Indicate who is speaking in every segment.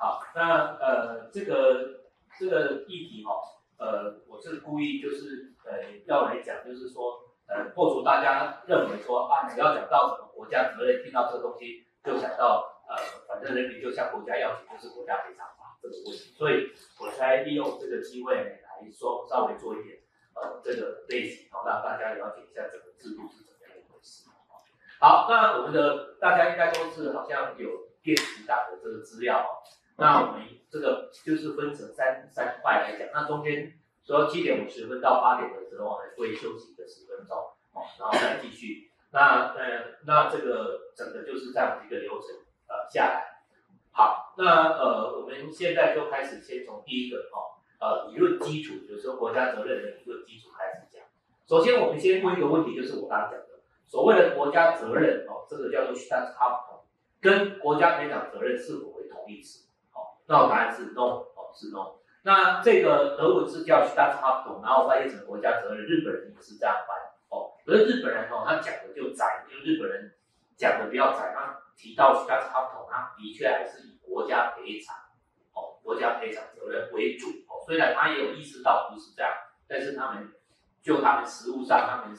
Speaker 1: 好，那呃，这个这个议题哈，呃，我是故意就是呃要来讲，就是说呃破除大家认为说啊，只要讲到什么国家责任，听到这个东西就想到呃，反正人民就向国家要钱，就是国家赔偿嘛这个问题，所以我才利用这个机会来说稍微做一点呃这个类型，好让大家了解一下整个制度是怎么样一回事。好，那我们的大家应该都是好像有电子档的这个资料哦。那我们这个就是分成三三块来讲，那中间说七点五十分到八点的时候呢，会休息个十分钟，哦，然后再继续。那呃，那这个整个就是这样的一个流程呃下来。好，那呃，我们现在就开始先从第一个哦，呃，理论基础，就是说国家责任的理论基础开始讲。首先，我们先问一个问题，就是我刚刚讲的，所谓的国家责任哦，这个叫做 Staatshaft，跟国家赔偿责任是否为同义词？那我答案是 no，哦是 no。那这个德文是叫 Staatshaft，然后翻译成国家责任，日本人也是这样翻，哦。可是日本人哦，他讲的就窄，因为日本人讲的比较窄，他提到 Staatshaft，他的确还是以国家赔偿，哦，国家赔偿责任为主，哦。虽然他也有意识到不是这样，但是他们就他们实务上，他们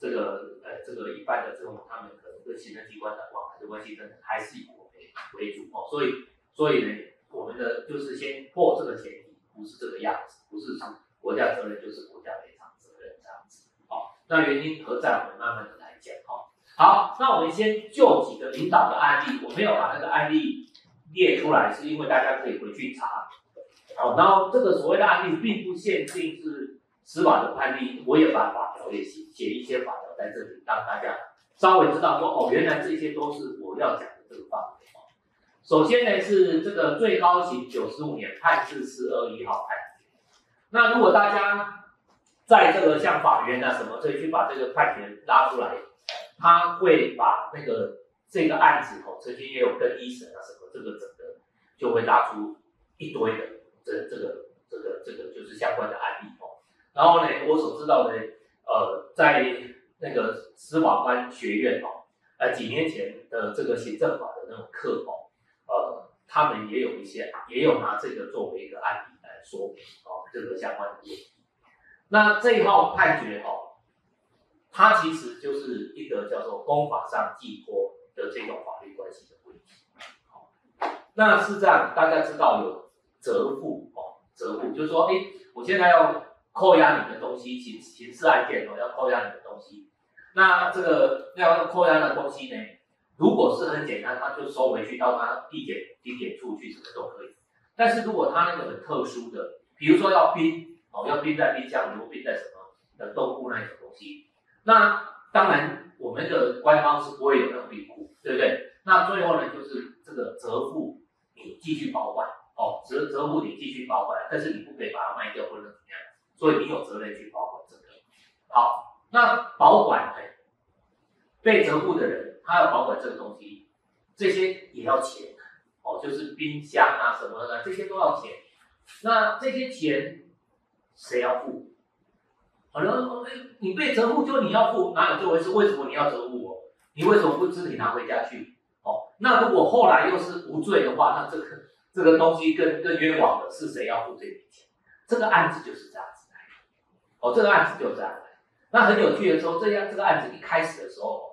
Speaker 1: 这个呃这个一般的这种，他们可能跟行政机关的往来的关系，真的还是以国赔为主，哦。所以所以呢。我们的就是先破这个前提，不是这个样子，不是上国家责任就是国家赔偿责任这样子。好，那原因何在？我们慢慢的来讲。哈，好，那我们先就几个领导的案例，我没有把那个案例列出来，是因为大家可以回去查。好，然后这个所谓的案例并不限定是司法的判例，我也把法条也写写一些法条在这里，让大家稍微知道说，哦，原来这些都是我要讲的这个范围。首先呢是这个最高刑九十五年判至十二一号判决。那如果大家在这个像法院啊什么可以去把这个判决拉出来，他会把那个这个案子哦，曾经也有跟一审啊什么这个整个就会拉出一堆的这这个这个这个就是相关的案例哦。然后呢，我所知道的呃，在那个司法官学院哦，呃几年前的这个行政法的那种课哦。他们也有一些，也有拿这个作为一个案例来说明哦，这个相关的问题。那这一号判决哦，它其实就是一个叫做公法上寄托的这种法律关系的问题。好，那是这样，大家知道有责付哦，责付就是说，哎，我现在要扣押你的东西，刑刑事案件哦，要扣押你的东西。那这个要扣押的东西呢？如果是很简单，他就收回去到他地点地点处去，什么都可以。但是如果他那个很特殊的，比如说要冰哦，要冰在冰箱，如冰在什么的冻库那一种东西，那当然我们的官方是不会有那种冰库，对不对？那最后呢，就是这个责付你继续保管哦，责责付你继续保管，但是你不可以把它卖掉或者怎么样，所以你有责任去保管这个。好，那保管被折付的人。他要保管这个东西，这些也要钱哦，就是冰箱啊什么的，这些都要钱。那这些钱谁要付？好了，你被责付就你要付，哪有这回事？为什么你要责付我？你为什么不自己拿回家去？哦，那如果后来又是无罪的话，那这个这个东西更更冤枉的是谁要付这笔钱？这个案子就是这样子来。哦，这个案子就是这样来。那很有趣的时候，这样这个案子一开始的时候。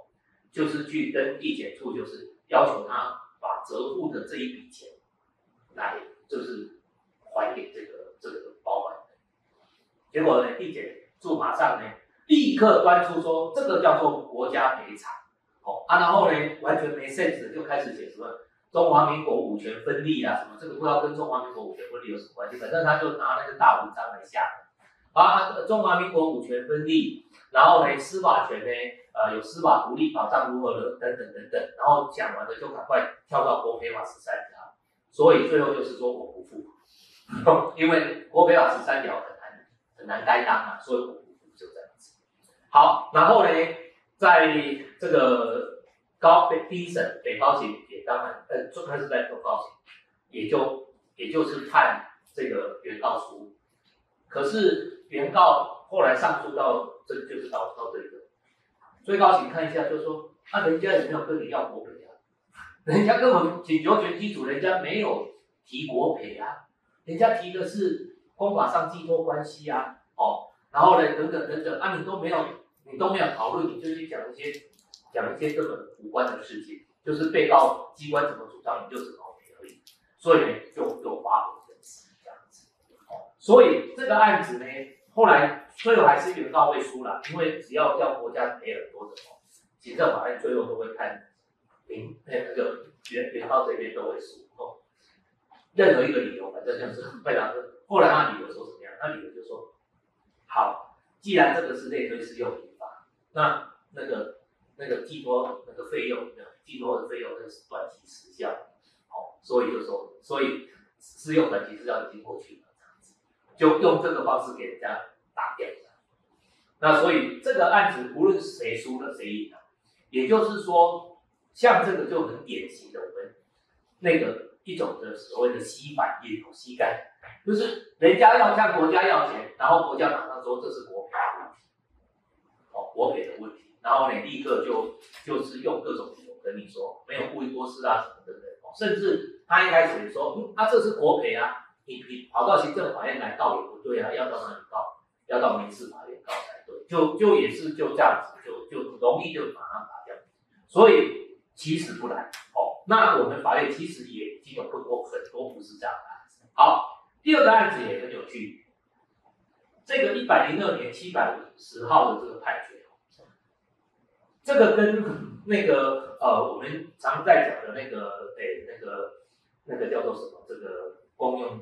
Speaker 1: 就是去跟地检处，就是要求他把折付的这一笔钱来，就是还给这个这个保管人。结果呢，地检处马上呢立刻端出说，这个叫做国家赔偿。哦啊，然后呢完全没 sense 就开始写什么中华民国五权分立啊，什么这个不知道跟中华民国五权分立有什么关系，反正他就拿那个大文章来吓。啊，中华民国五权分立，然后呢司法权呢？呃，有司法独立保障如何的等等等等，然后讲完了就赶快跳到国赔法十三条，所以最后就是说我不付，因为国赔法十三条很难很难担当啊，所以我不付就这样子。好，然后呢，在这个高北第一审北高级也当然呃，最开始在中高级，也就也就是判这个原告输，可是原告后来上诉到这就是到到这里。最高请看一下，就说啊，人家也没有跟你要国赔啊，人家根本请求权基础，人家没有提国赔啊，人家提的是公法上寄托关系啊，哦，然后呢，等等等等，啊，你都没有，你都没有讨论，你就去讲一些讲一些根本无关的事情，就是被告机关怎么主张，你就怎么赔而已，所以呢，就就发回正式这样子，哦，所以这个案子呢，后来最后还是原告会输了，因为只要要国家赔很多的哦，行政法院最后都会判。民那个原原告这边都会输哦，任何一个理由，反正就是非常的。后来他理由说怎么样？他理由就说，好，既然这个是内推适用民法，那那个那个寄托那个费用，寄托的费用那是短期时效，好，所以就说，所以适用短期时效已经过去了，就用这个方式给人家打掉。那所以这个案子无论是谁输了谁赢了，也就是说。像这个就很典型的，我们那个一种的所谓的吸反应、吸干，就是人家要向国家要钱，然后国家马上说这是国赔的问题，哦，国赔的问题，然后呢，立刻就就是用各种理由跟你说没有故意过失啊什么的，哦，甚至他一开始也说，嗯，他这是国赔啊，你你跑到行政法院来告也不对啊，要到哪里告？要到民事法院告才对，就就也是就这样子，就就容易就马上打掉，所以。其实不然哦，那我们法院其实也已经有碰过很多不是这样的案子。好，第二个案子也很有趣，这个一百零二年七百五十号的这个判决，这个跟那个呃我们常在讲的那个诶那个那个叫做什么这个公用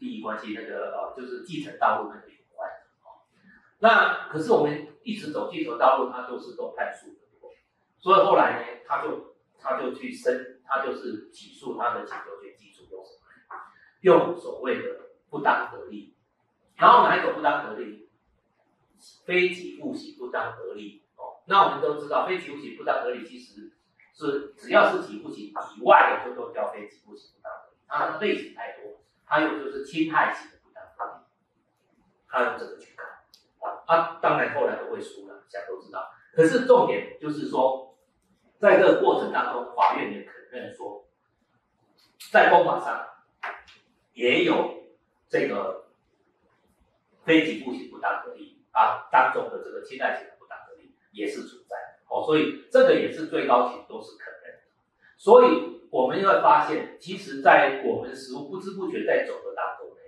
Speaker 1: 利益关系那个呃就是继承道路那个有关哦。那可是我们一直走继承道路，它都是都判诉的，所以后来呢，他就。他就去申，他就是起诉他的请求权基础用什么？用所谓的不当得利，然后哪一种不当得利？非给付型不当得利哦。那我们都知道，非给付型不当得利其实是只要是给付型以外的，就都叫非给付型不当得利。它的类型太多，还有就是侵害型的不当得利，他用这个去看啊。他当然后来都会输了，大家都知道。可是重点就是说。在这个过程当中，法院也肯认说，在公法上也有这个非给付型不当得利啊当中的这个侵害型的不当得利也是存在的哦，所以这个也是最高庭都是肯。所以我们会发现，其实，在我们实务不知不觉在走的当中呢，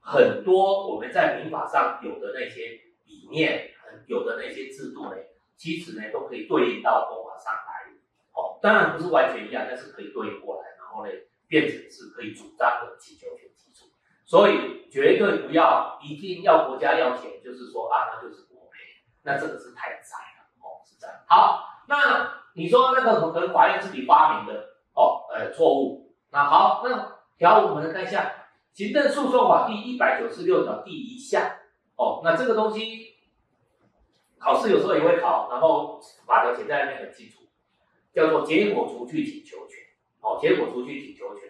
Speaker 1: 很多我们在民法上有的那些理念，有的那些制度呢，其实呢都可以对应到公法上来。哦，当然不是完全一样，但是可以对应过来，然后呢，变成是可以主张的请求权基础。所以绝对不要一定要国家要钱，就是说啊，那就是国赔，那这个是太窄了。哦，是这样。好，那你说那个可能法院自己发明的哦，呃，错误。那好，那条我们来看一下《行政诉讼法》第一百九十六条第一项。哦，那这个东西考试有时候也会考，然后法条写在那边很清楚。叫做结果除去请求权，哦，结果除去请求权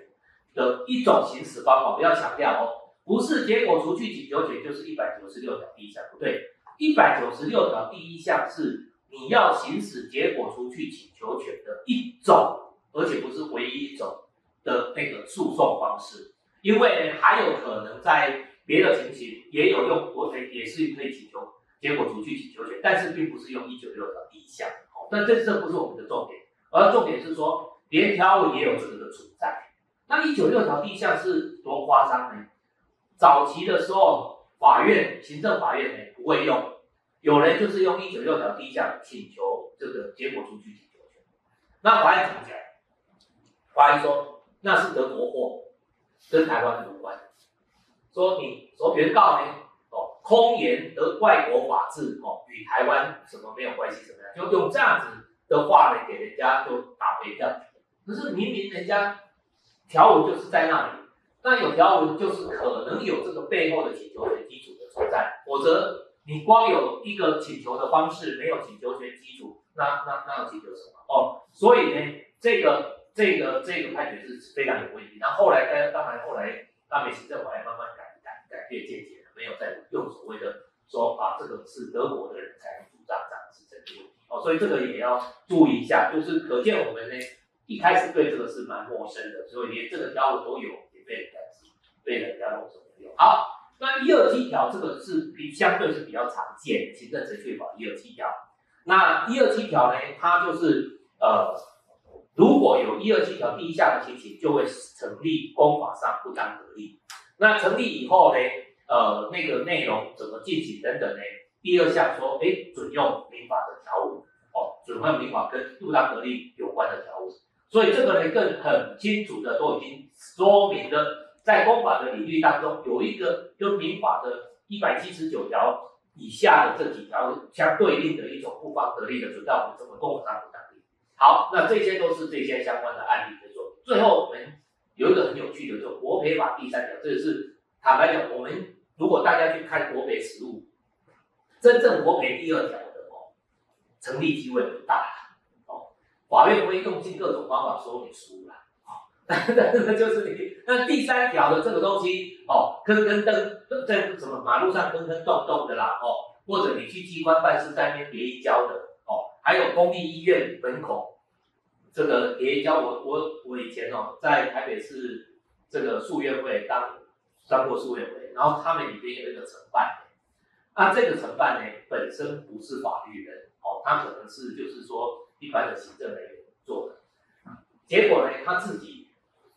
Speaker 1: 的一种行使方法，不要强调哦，不是结果除去请求权就是一百九十六条第一项，不对，一百九十六条第一项是你要行使结果除去请求权的一种，而且不是唯一一种的那个诉讼方式，因为还有可能在别的情形也有用国赔，也是可以请求结果除去请求权，但是并不是用一九六条第一项，哦，但这这不是我们的重点。而重点是说，连条也有这个的存在。那一九六条第一项是多夸张呢？早期的时候，法院、行政法院呢不会用，有人就是用一九六条第一项请求这个结果出具请求权。那法院怎么讲？法院说那是德国货，跟台湾无关。说你说原告呢，哦，空言得外国法制哦，与台湾什么没有关系？怎么样？就用这样子。的话呢，给人家就打回这样可是明明人家条文就是在那里，那有条文就是可能有这个背后的请求权基础的存在，否则你光有一个请求的方式，没有请求权基础，那那那要请求什么？哦，所以呢，这个这个这个判决是非常有问题。那后来当当然后来大美行政法院慢慢改改改变见解了，没有再用所谓的说啊，这个是德国的人才主张这样是真的。哦，所以这个也要注意一下，就是可见我们呢一开始对这个是蛮陌生的，所以连这个条文都有，也被人家被人家弄什么用。好，那一二七条这个是比相对是比较常见的行政程序法一二七条。那一二七条呢，它就是呃，如果有一二七条第一项的情形，就会成立公法上不当得利。那成立以后呢，呃，那个内容怎么进行等等呢？第二项说，哎，准用民法的条文，哦，准用民法跟不当得利有关的条文。所以这个呢，更很清楚的都已经说明了，在公法的领域当中，有一个跟民法的一百七十九条以下的这几条相对应的一种不法得利的，存在我们这个公法上不当利。好，那这些都是这些相关的案例的做。最后我们有一个很有趣的，就国赔法第三条，这个是坦白讲，我们如果大家去看国赔实务，真正国赔第二条的哦，成立机会不大哦。法院会用尽各种方法说你输了，哦，那就是你那第三条的这个东西哦，坑坑登在什么马路上坑坑洞洞的啦，哦，或者你去机关办事在那边叠一跤的，哦，还有公立医院门口这个叠一跤，我我我以前哦在台北市这个诉院会当当过诉院会，然后他们里边有一个承办，那这个承办呢本身不是法律人，哦，他可能是就是说。一般的行政人员做的，结果呢，他自己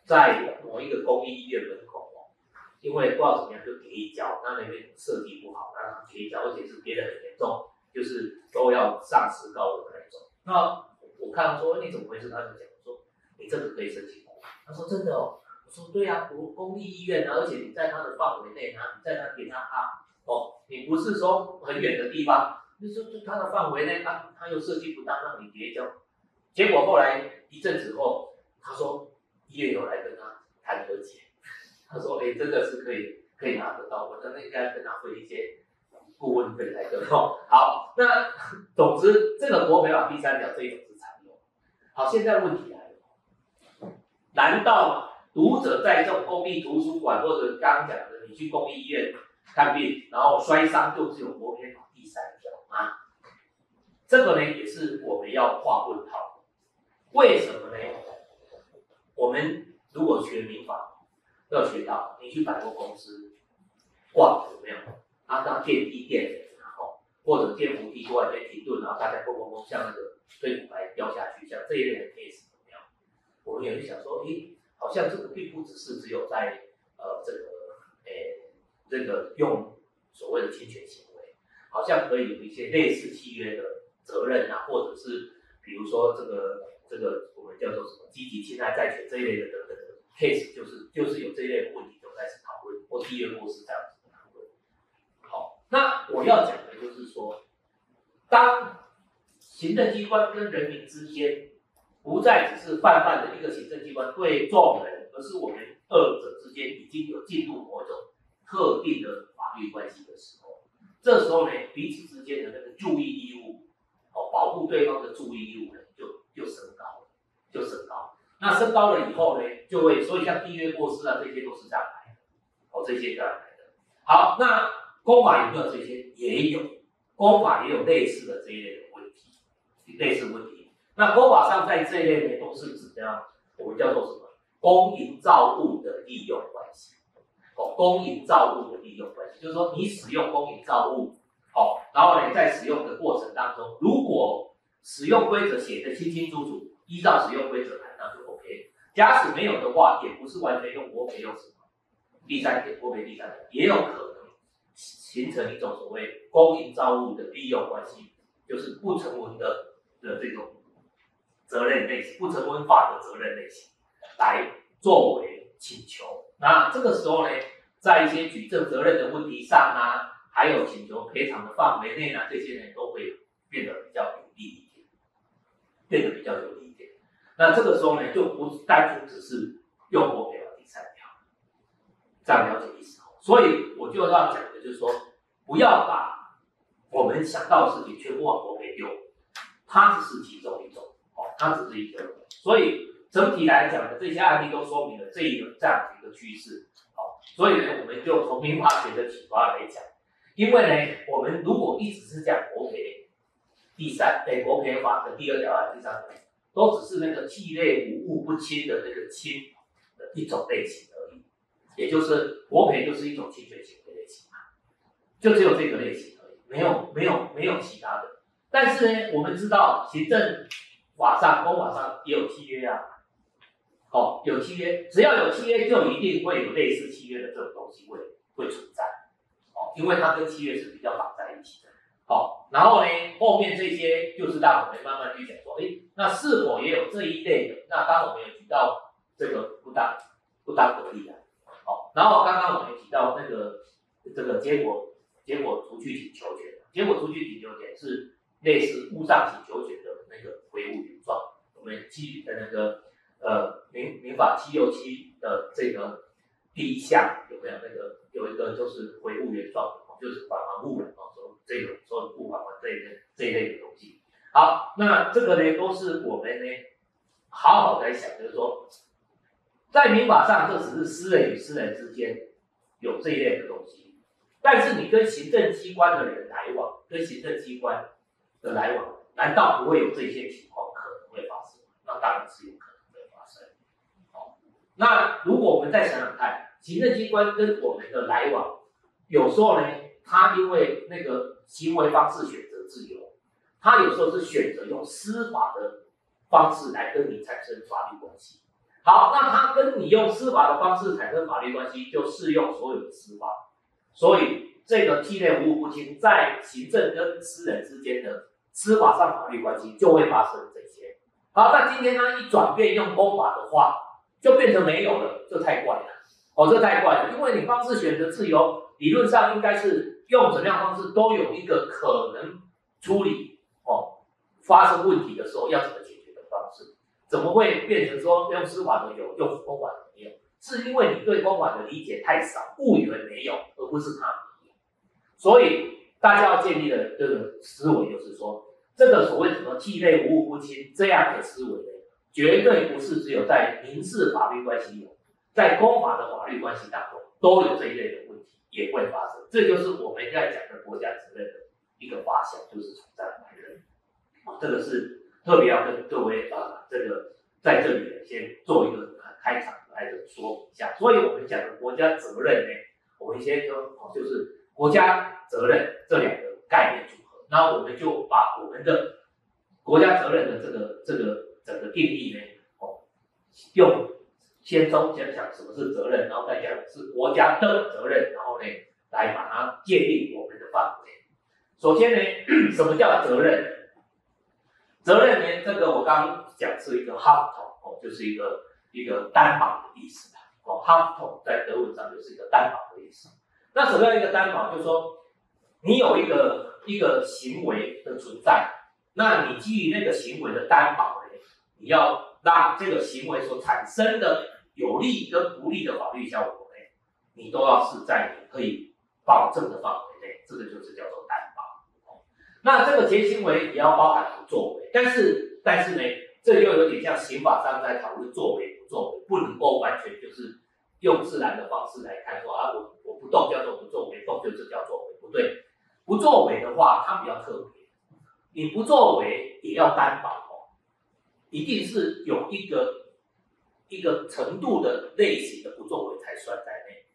Speaker 1: 在某一个公立医院门口哦，因为不知道怎么样就跌一跤，那那边设计不好，让他跌一跤，而且是跌得很严重，就是都要上石膏的那种。那我看他说你怎么回事，他就讲说你这个可以申请他说真的哦，我说对啊，公公立医院啊，而且你在他的范围内啊，你在那给他啊，哦，你不是说很远的地方。就说就他的范围内，他他又设计不当，让你叠交。结果后来一阵子后，他说医院有来跟他谈和解。他说，哎，真的是可以可以拿得到，我真的应该跟他汇一些顾问费来得到。好，那 总之这个国赔法第三条这一种是常用。好，现在问题来了，难道读者在这种公立图书馆或者刚讲的，你去公立医院看病，然后摔伤就只有国赔法第三条？吗，这个呢也是我们要画问号。为什么？们如果学民法，要学到你去百货公司逛有没有？啊，当电梯电然后或者电扶梯突然间停顿，然后大家砰砰砰像那个推骨牌掉下去，像这一类的 case 怎么样？我们也会想说，诶，好像这个并不只是只有在呃这个诶这个用所谓的侵权行为。好像可以有一些类似契约的责任啊，或者是比如说这个这个叫做什么积极侵害债权这一类的等等的 case，就是就是有这一类问题都开始讨论，或第二步是这样子讨论。好，那我要讲的就是说，当行政机关跟人民之间不再只是泛泛的一个行政机关对众人，而是我们二者之间已经有进入某种特定的法律关系的时候。这时候呢，彼此之间的那个注意义务，哦，保护对方的注意义务呢，就就升高，就升高。那升高了以后呢，就会，所以像缔约过失啊，这些都是这样来的，哦，这些这样来的。好，那公法有没有这些？也有，公法也有类似的这一类的问题，类似问题。那公法上在这一类呢，都是指这样？我们叫做什么？公营造物的利用关系。哦，公营造物的利用关系，就是说你使用公营造物，哦，然后呢，在使用的过程当中，如果使用规则写的清清楚楚，依照使用规则来，那就 OK。假使没有的话，也不是完全用国赔用什么。第三点，国赔第三点，也有可能形成一种所谓公营造物的利用关系，就是不成文的的这种责任类型，不成文法的责任类型，来作为请求。那这个时候呢，在一些举证责任的问题上啊，还有请求赔偿的范围内呢，这些人都会变得比较有利一点，变得比较有利。那这个时候呢，就不单纯只是用国赔法第三条，这样了解意思所以我就要讲的就是说，不要把我们想到的事情全部往国赔丢，它只是其中一种，哦，它只是一个，所以。整体来讲呢，这些案例都说明了这一个这样的一个趋势。好，所以呢，我们就从民法学的启发来讲，因为呢，我们如果一直是讲国赔，第三，哎，国赔法的第二条啊，第三条，都只是那个系列无物不侵的那个侵的一种类型而已。也就是国赔就是一种侵权行为类型嘛，就只有这个类型而已，没有没有没有其他的。但是呢，我们知道行政法上、公法上也有契约啊，哦，有契约，只要有契约，就一定会有类似契约的这种东西会会存在，哦，因为它跟契约是比较绑在一起的，好，然后呢，后面这些就是让我们慢慢去讲说，哎，那是否也有这一类的？那刚我们有提到这个不当不当得利啊，好，然后刚刚我们提到那个这个结果结果除去请求权，结果除去请求权是。类似物上请求权的那个回物原状，我们基的那个呃民民法七六七的这个第一项有没有那个有一个就是回物原状，就是返还物了啊，说这种说不返还这一类这一类的东西。好，那这个呢都是我们呢好好来想，就是说在民法上这只是私人与私人之间有这一类的东西，但是你跟行政机关的人来往，跟行政机关。的来往，难道不会有这些情况可能会发生？那当然是有可能会发生。好，那如果我们再想想看，行政机关跟我们的来往，有时候呢，他因为那个行为方式选择自由，他有时候是选择用司法的方式来跟你产生法律关系。好，那他跟你用司法的方式产生法律关系，就适用所有的司法。所以。这个替类无误不清，在行政跟私人之间的司法上法律关系就会发生这些。好，那今天呢一转变用公法的话，就变成没有了，这太怪了。哦，这太怪了，因为你方式选择自由，理论上应该是用怎么样方式都有一个可能处理发生问题的时候要怎么解决的方式，怎么会变成说用司法的有，用公法的没有？是因为你对公法的理解太少，误以为没有，而不是他。所以大家要建立的这个思维就是说，这个所谓什么替类无误不清这样的思维呢，绝对不是只有在民事法律关系有，在公法的法律关系当中都有这一类的问题也会发生。这就是我们在讲的国家责任的一个发想，就是存在。这个是特别要跟各位啊，这个在这里先做一个开场来的说明一下。所以我们讲的国家责任呢，我们先说哦，就是。国家责任这两个概念组合，那我们就把我们的国家责任的这个这个整个定义呢，哦，用先从讲讲什么是责任，然后再讲是国家的责任，然后呢来把它界定我们的范围。首先呢，什么叫责任？责任呢，这个我刚刚讲是一个 h a f t 哦，就是一个一个担保的意思哦 h a f t 在德文上就是一个担保的意思。那什么样一个担保？就是说，你有一个一个行为的存在，那你基于那个行为的担保呢，你要让这个行为所产生的有利跟不利的法律效果呢，你都要是在你可以保证的范围内，这个就是叫做担。那这个前行为也要包含不作为，但是但是呢，这又有点像刑法上在讨论作为不作为，不能够完全就是用自然的方式来看说啊我。我不动叫做不作为，动就是叫作为，不对。不作为的话，它比较特别。你不作为也要担保哦，一定是有一个一个程度的类型的不作为才算在内。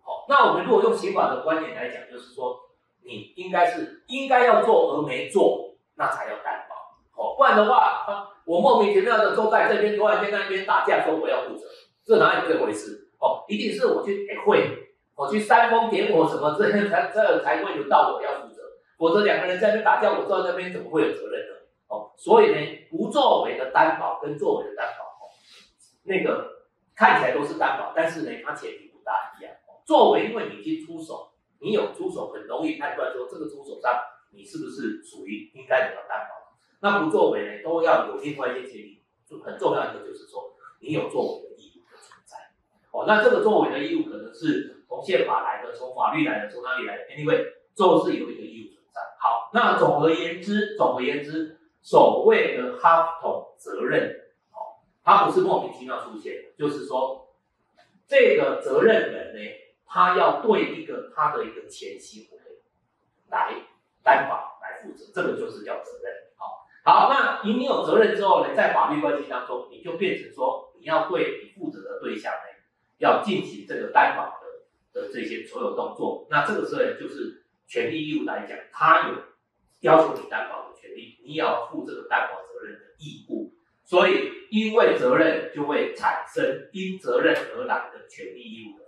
Speaker 1: 好，那我们如果用刑法的观点来讲，就是说你应该是应该要做而没做，那才要担保。好，不然的话，我莫名其妙的坐在这边，突然间那边打架，说我要负责，这哪有这回事？哦，一定是我去开会。我去煽风点火什么，这才这才会轮到我要负责，否则两个人在那打架，我坐在那边怎么会有责任呢？哦，所以呢，不作为的担保跟作为的担保，哦，那个看起来都是担保，但是呢，它前提不大一样。作为，因为你已经出手，你有出手，很容易判断说这个出手上你是不是属于应该得到担保。那不作为呢，都要有另外一些前提，就很重要一个就是说，你有作为的义务的存在。哦，那这个作为的义务可能是。从宪法来的，从法律来的，从哪里来的？Anyway，就是有一个义务存在。好，那总而言之，总而言之，所谓的 haftung 责任，哦，它不是莫名其妙出现，就是说，这个责任人呢，他要对一个他的一个前行为来担保、来负责，这个就是叫责任。好，好，那你有责任之后呢，在法律关系当中，你就变成说，你要对你负责的对象呢。要进行这个担保的的这些所有动作。那这个时候就是权利义务来讲，他有要求你担保的权利，你要负这个担保责任的义务。所以因为责任就会产生因责任而来的权利义务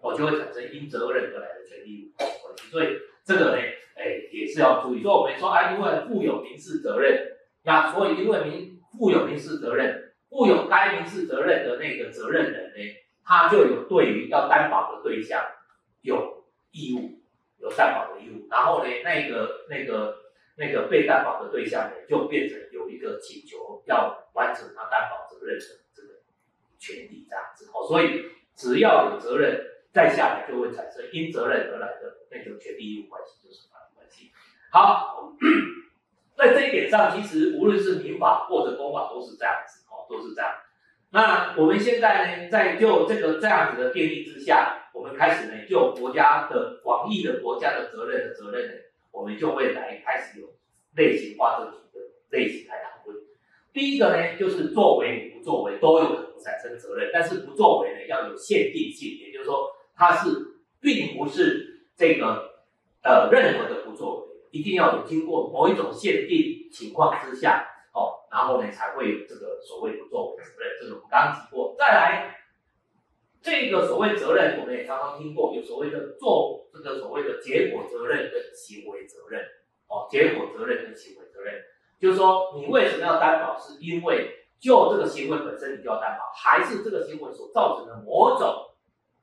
Speaker 1: 我，就会产生因责任而来的权利义务。所以这个呢，哎，也是要注意。所以我们说，哎，因为负有民事责任，那所以因为民负有民事责任。负有该民事责任的那个责任人呢，他就有对于要担保的对象有义务，有担保的义务。然后呢，那个那个那个被担保的对象呢，就变成有一个请求要完成他担保责任的这个权利这样子。哦，所以只要有责任，再下来就会产生因责任而来的那种权利义务关系，就是法律关系。好，在这一点上，其实无论是民法或者公法都是这样子。哦都是这样。那我们现在呢，在就这个这样子的定义之下，我们开始呢，就国家的广义的国家的责任的责任呢，我们就会来开始有类型化这几个类型来讨论。第一个呢，就是作为与不作为都有可能产生责任，但是不作为呢要有限定性，也就是说它是并不是这个呃任何的不作为，一定要有经过某一种限定情况之下。哦，然后呢，才会有这个所谓不作为责任，这个我们刚刚提过。再来，这个所谓责任，我们也常常听过，有所谓的做这个所谓的结果责任跟行为责任。哦，结果责任跟行为责任，就是说你为什么要担保，是因为就这个行为本身你就要担保，还是这个行为所造成的某种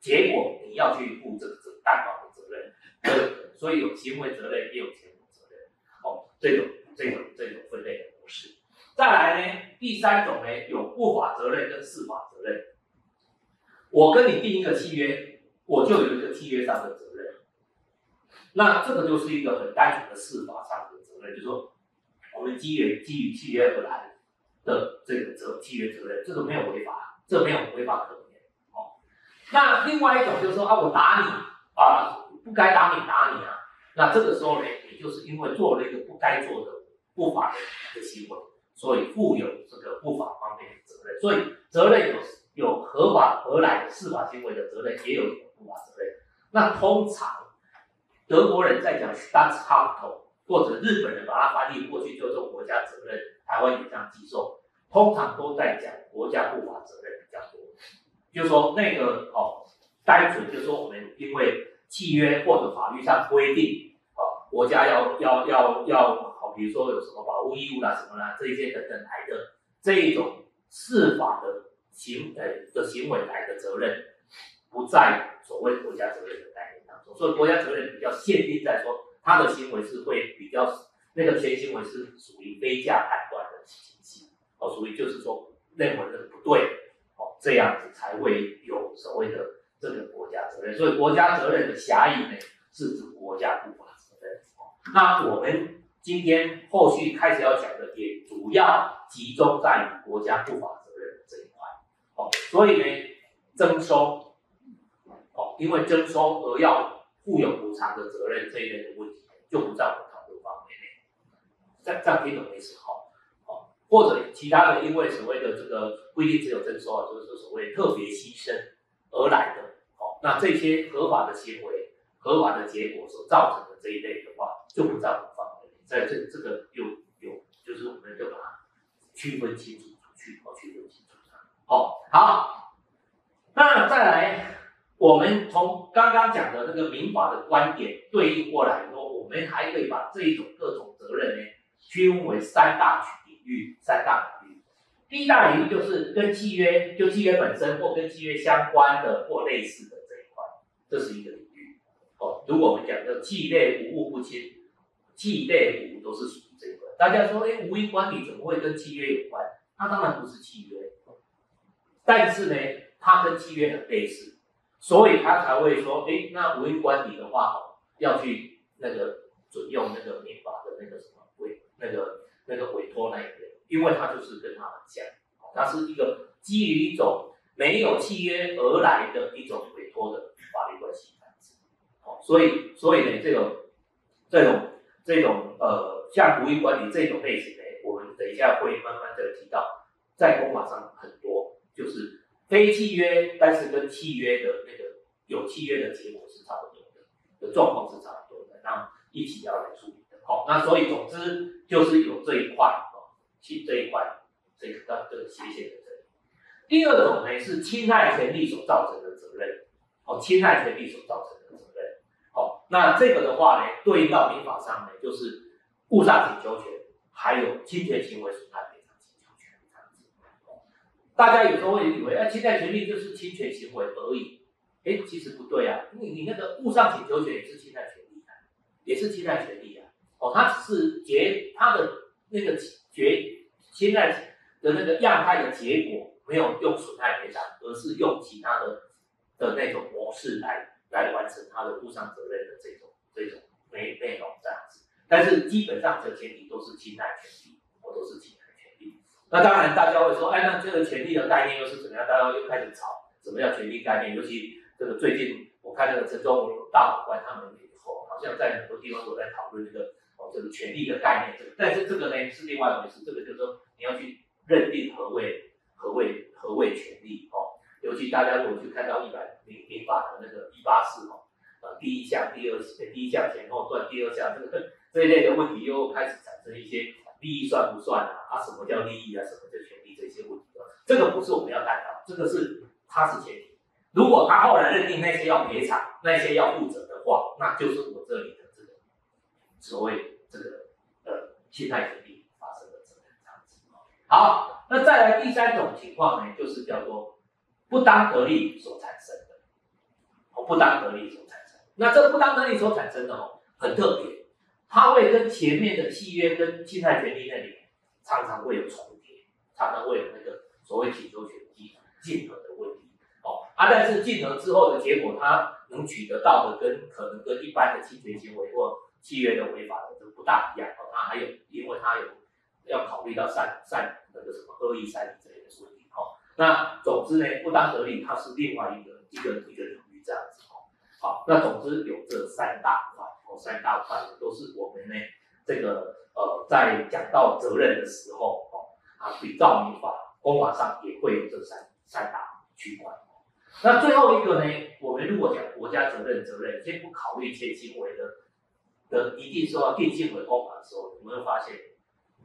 Speaker 1: 结果你要去负这个责担保的责任？所以有行为责任，也有结果责任。哦，这种这种这种分类的模式。再来呢，第三种呢，有不法责任跟司法责任。我跟你订一个契约，我就有一个契约上的责任。那这个就是一个很单纯的司法上的责任，就是说，我们基于基于契约而来的这个责契约责任，这个没有违法，这没有违法可言。哦，那另外一种就是说啊，我打你啊，不该打你打你啊，那这个时候呢，你就是因为做了一个不该做的不法的一个行为。所以负有这个不法方面的责任，所以责任有有合法而来的司法行为的责任，也有不法责任。那通常德国人在讲 Staatshaft，或者日本人把它翻译过去叫做国家责任，台湾也这样记受，通常都在讲国家不法责任。就说那个哦，单纯就说我们因为契约或者法律上规定，哦，国家要要要要好。比如说有什么保护义务啦、什么啦，这一些等等来的这一种司法的行呃的行为来的责任，不在所谓国家责任的概念当中。所以国家责任比较限定在说，他的行为是会比较那个全行为是属于非价判断的情形，哦，属于就是说认为的不对，这样子才会有所谓的这个国家责任。所以国家责任的狭义呢，是指国家不法责任。那我们。今天后续开始要讲的，也主要集中在于国家不法责任这一块。哦，所以呢，征收，哦，因为征收而要负有补偿的责任这一类的问题，就不在我们讨论范围内。这这样听懂没思？好，哦，或者其他的，因为所谓的这个不一定只有征收啊，就是所谓特别牺牲而来的，哦，那这些合法的行为、合法的结果所造成的这一类的话，就不在我们范围。在这这个有有，就是我们就把它区分清楚出去，哦，区分清楚。好，好，那再来，我们从刚刚讲的那个民法的观点对应过来说，我们还可以把这一种各种责任呢，区分为三大领域，三大领域。第一大领域就是跟契约，就契约本身或跟契约相关的或类似的这一块，这是一个领域。哦，如果我们讲的契类无物不侵。契类服务都是属于这一块。大家说，哎，无因管理怎么会跟契约有关？它当然不是契约，但是呢，它跟契约很类似，所以他才会说，哎，那无因管理的话，要去那个准用那个民法的那个什么委那个那个委托那一边，因为它就是跟它很像，它是一个基于一种没有契约而来的一种委托的法律关系这样子。好，所以所以呢，这个这种。这种呃，像独立管理这种类型呢，我们等一下会慢慢的提到，在公法上很多，就是非契约，但是跟契约的那个有契约的结果是差不多的，的状况是差不多的，那一起要来处理的。好，那所以总之就是有这一块哦，契这一块这个这个斜线的这里。第二种呢是侵害权利所造成的责任，哦，侵害权利所造成的责任。哦，那这个的话呢，对应到民法上呢，就是物上请求权，还有侵权行为损害赔偿请求权这样子。大家有时候会以为，哎，侵害权利就是侵权行为而已，哎，其实不对啊，你你那个物上请求权也是侵害权利啊，也是侵害权利啊。哦，它只是结它的那个结侵害的那个亚太的结果。没有用损害赔偿，而是用其他的的那种模式来来完成他的物上责任的这种这种内内容这样子。但是基本上的前提都是侵害权利，我都是侵害权利。那当然大家会说，哎，那这个权利的概念又是怎么样？大家又开始吵，什么叫权利概念？尤其这个最近我看那个陈忠大法官他们以后，好像在很多地方都在讨论这个哦这个权利的概念。这个，但是这个呢是另外一回事。这个就是说你要去认定何谓。何谓何谓权利？哦，尤其大家如果去看到一百零零法的那个一八四哦，呃，第一项、第二第一项前后段，第二项这个这一类的问题又开始产生一些利益算不算啊？啊，什么叫利益啊？什么叫权利？这些问题，这个不是我们要探讨，这个是它是前提。如果他后来认定那些要赔偿、那些要负责的话，那就是我这里的这个所谓这个呃侵害权利发生的责任这样子。好。那再来第三种情况呢，就是叫做不当得利所产生的，哦，不当得利所产生。那这个不当得利所产生的哦，很特别，它会跟前面的契约跟侵害权利那里常常会有重叠，常常会有那个所谓请求权竞竞合的问题，哦啊，但是竞合之后的结果，它能取得到的跟可能跟一般的侵权行为或契约的违法的都不大一样，哦，它还有，因为它有要考虑到善善。那个什么恶意善意之类的问题哈，那总之呢，不当得利它是另外一个一个一个领域这样子哈。好，那总之有这三大块，哦，三大块都是我们呢这个呃在讲到责任的时候哦啊，比照民法公法上也会有这三三大区块。那最后一个呢，我们如果讲国家责任责任，先不考虑一些行为的的一定受到定性为公法的时候，你们会发现。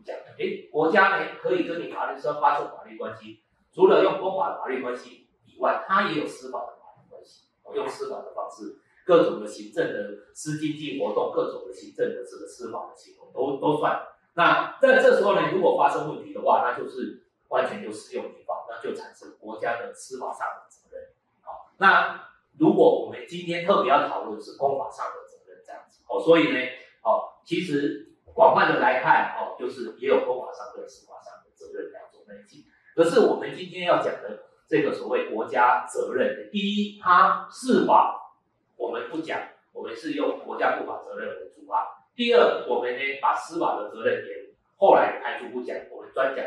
Speaker 1: 讲，哎，国家呢可以跟你法律上发生法律关系，除了用公法的法律关系以外，它也有司法的法律关系，用司法的方式，各种的行政的私经济活动，各种的行政的这个司法的行动都都算。那在这时候呢，如果发生问题的话，那就是完全就适用民法，那就产生国家的司法上的责任。好，那如果我们今天特别要讨论是公法上的责任这样子，哦，所以呢，好，其实。广泛的来看，哦，就是也有公法上跟司法上的责任两种类型。可是我们今天要讲的这个所谓国家责任，第一，它司法我们不讲，我们是用国家不法责任为主啊。第二，我们呢把司法的责任也后来排除不讲，我们专讲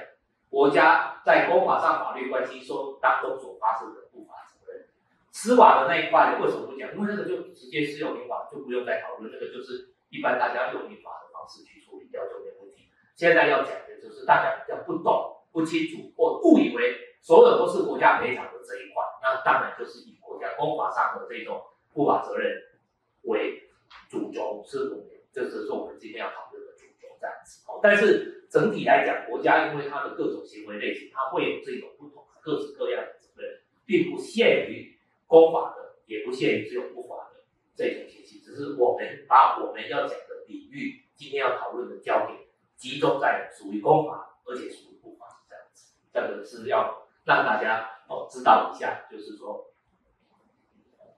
Speaker 1: 国家在公法上法律关系说当中所发生的不法责任。司法的那一块为什么不讲？因为那个就直接适用民法，就不用再讨论，那个就是一般大家用民法的。方式去处理掉这个问题。现在要讲的就是大家比较不懂、不清楚或误以为所有都是国家赔偿的这一块，那当然就是以国家公法上的这种不法责任为主轴，是我们这是说我们今天要讨论的主轴这样子。但是整体来讲，国家因为它的各种行为类型，它会有这种不同各式各样的责任，并不限于公法的，也不限于只有不法的这种情，只是我们把我们要讲的领域。今天要讨论的焦点集中在属于公法，而且属于不法这样子，这个是要让大家哦知道一下，就是说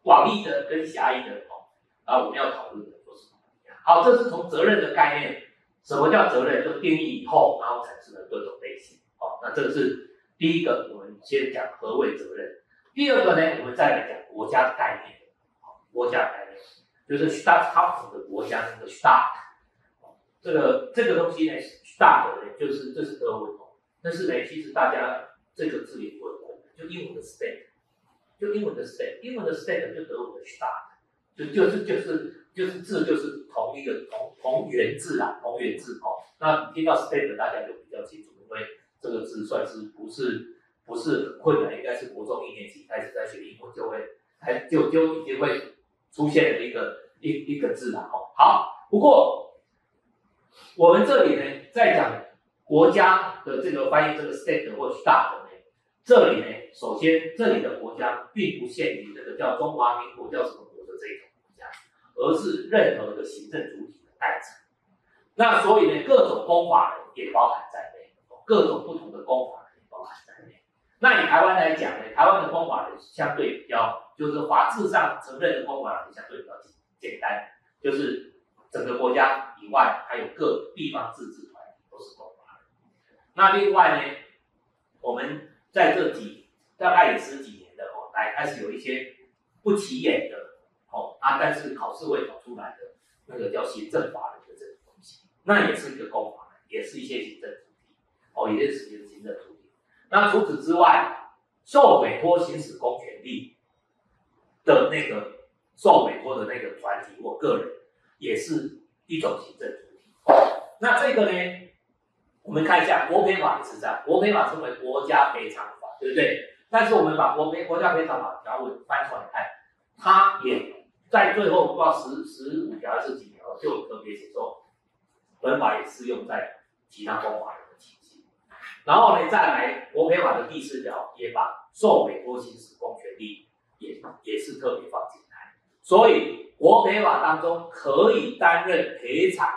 Speaker 1: 广义的跟狭义的哦，啊我们要讨论的都是好，这是从责任的概念，什么叫责任？就定义以后，然后产生的各种类型。哦，那这个是第一个，我们先讲何谓责任。第二个呢，我们再来讲国家的概念。好，国家概就是 Staat 的国家那个 start，。这个这个东西呢，大的呢，就是这是德文哦。但是呢，其实大家这个字也不会混，就英文的 state，就英文的 state，英文的 state 就德文的 stat，就就是就是就是字就是同一个同同源字啊，同源字哦。那听到 state 大家就比较清楚，因为这个字算是不是不是很困难，应该是国中一年级开始在学英文就会，还就就已经会出现了一个一一个字了哦。好，不过我们这里呢，在讲国家的这个翻译这个 state 或 state 呢，这里呢，首先这里的国家并不限于这个叫中华民国叫什么国的这一种国家，而是任何的行政主体的代称。那所以呢，各种公法人也包含在内，各种不同的公法。那以台湾来讲呢，台湾的公法呢相对比较，就是法制上承认的公法呢相对比较简单，就是整个国家以外还有各地方自治团体都是公法。那另外呢，我们在这几大概也十几年的哦，来开始有一些不起眼的哦啊，但是考试会考出来的那个叫行政法人的这个东西，那也是一个公法，也是一些行政主体哦，也是一些行政主体。那除此之外，受委托行使公权力的那个受委托的那个团体或个人，也是一种行政主体。那这个呢，我们看一下国赔法也是这样，国赔法称为国家赔偿法，对不对？但是我们把国赔国家赔偿法条文翻出来看，它也在最后不知道十十五条还是几条，就特别写说，本法也适用在其他公法人。然后呢，再来国赔法的第四条也把受委托行使公权力也也是特别放进来，所以国赔法当中可以担任赔偿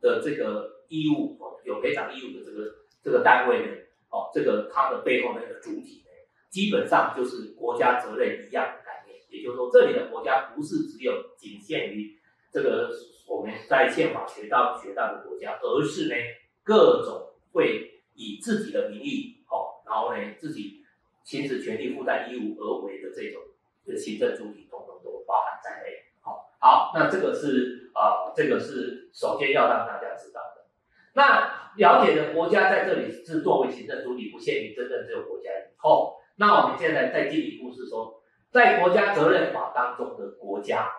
Speaker 1: 的这个义务，有赔偿义务的这个这个单位呢，哦，这个它的背后那个主体呢，基本上就是国家责任一样的概念，也就是说，这里的国家不是只有仅限于这个我们在宪法学到学到的国家，而是呢各种会。以自己的名义，哦，然后呢，自己行使权利、负担义务而为的这种的行政主体，统统都包含在内。好，好，那这个是啊，这个是首先要让大家知道的。那了解的国家在这里是作为行政主体，不限于真正这个国家以后，那我们现在再进一步是说，在国家责任法当中的国家，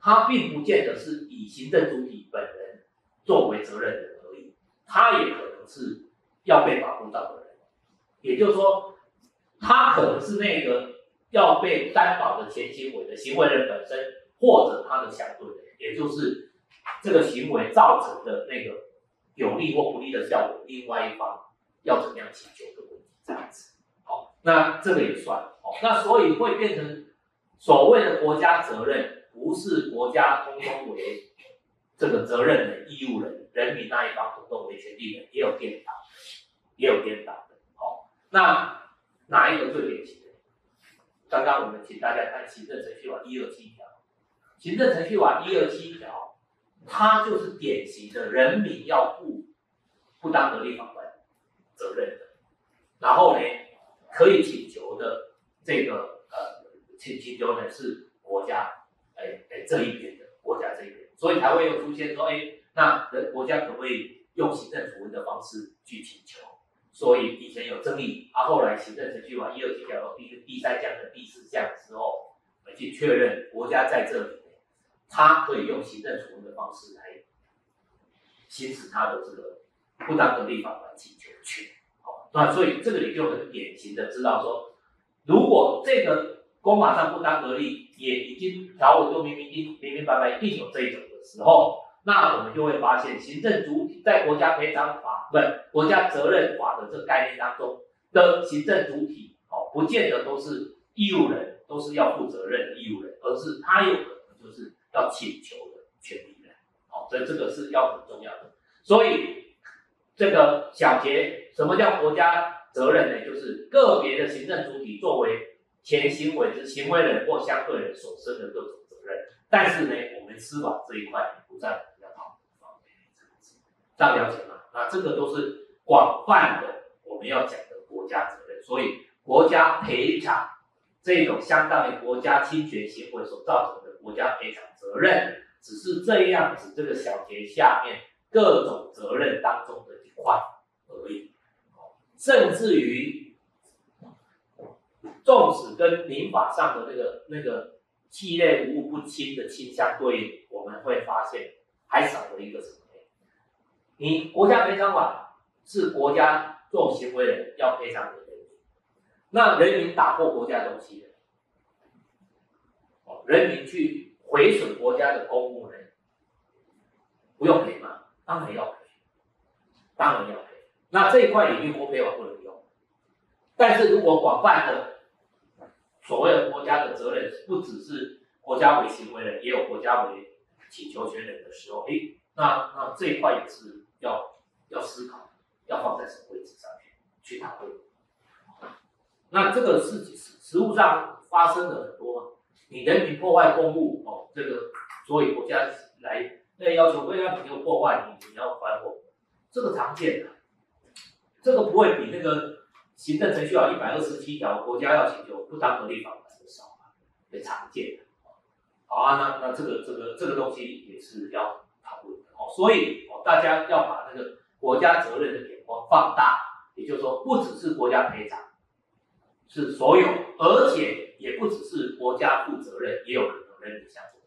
Speaker 1: 它并不见得是以行政主体本人作为责任人而已，它也可能是。要被保护到的人，也就是说，他可能是那个要被担保的前行为的行为人本身，或者他的相对人，也就是这个行为造成的那个有利或不利的效果，另外一方要怎么样请求的问题，这样子。好，那这个也算。好，那所以会变成所谓的国家责任，不是国家通通为这个责任人、义务人，人民那一方通通为权利人，也有颠倒。也有颠倒的，好，那哪一个最典型的？刚刚我们请大家看行政程序法一二七条，行政程序法一二七条，它就是典型的人民要负不当得利法官责任的，然后呢，可以请求的这个呃请请求呢是国家，哎哎这一边的国家这一边，所以才会又出现说，哎，那人国家可不可以用行政处分的方式去请求？所以以前有争议，啊，后来行政程序法一二七条第第三项的第四项之后，我去确认国家在这里，他可以用行政处分的方式来行使他的这个不当的立法来请求权。好，那所以这个里就很典型的知道说，如果这个公法上不当得利，也已经条文都明明明明明白白定有这一种的时候。那我们就会发现，行政主体在国家赔偿法不国家责任法的这个概念当中的行政主体，哦，不见得都是义务人，都是要负责任的义务人，而是他有可能就是要请求的权利人，好，所以这个是要很重要的。所以这个小结，什么叫国家责任呢？就是个别的行政主体作为前行为之行为人或相对人所生的各种责任，但是呢，我们司法这一块不在。这样了解吗？那这个都是广泛的我们要讲的国家责任，所以国家赔偿这种相当于国家侵权行为所造成的国家赔偿责任，只是这样子这个小节下面各种责任当中的一块而已。甚至于，纵使跟民法上的那个那个系列无物不侵的倾向对应，我们会发现还少了一个什么？你国家赔偿法是国家做行为人要赔偿给人民，那人民打破国家东西哦，人民去毁损国家的公务人，不用赔吗？当然要赔，当然要赔。那这一块领域国赔法不能用，但是如果广泛的所谓的国家的责任，不只是国家为行为人，也有国家为请求权人的时候，哎，那那这一块也是要要思考，要放在什么位置上面去讨论。那这个事情实实物上发生的很多，你人民破坏公物哦，这个所以国家来那要求，为了你有破坏，你你要还我，这个常见的。这个不会比那个行政程序法一百二十七条国家要请求不当合理法来的少啊，也常见的。好啊，那那这个这个这个东西也是要讨论所以哦，大家要把这个国家责任的眼光放大，也就是说，不只是国家赔偿，是所有，而且也不只是国家负责任，也有可能人民相处。